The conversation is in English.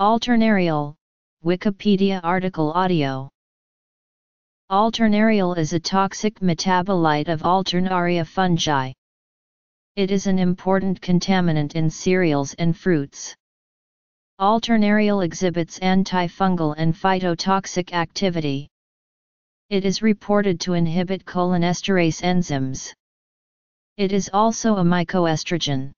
Alternariol. Wikipedia article audio. Alternariol is a toxic metabolite of Alternaria fungi. It is an important contaminant in cereals and fruits. Alternariol exhibits antifungal and phytotoxic activity. It is reported to inhibit cholinesterase enzymes. It is also a mycoestrogen.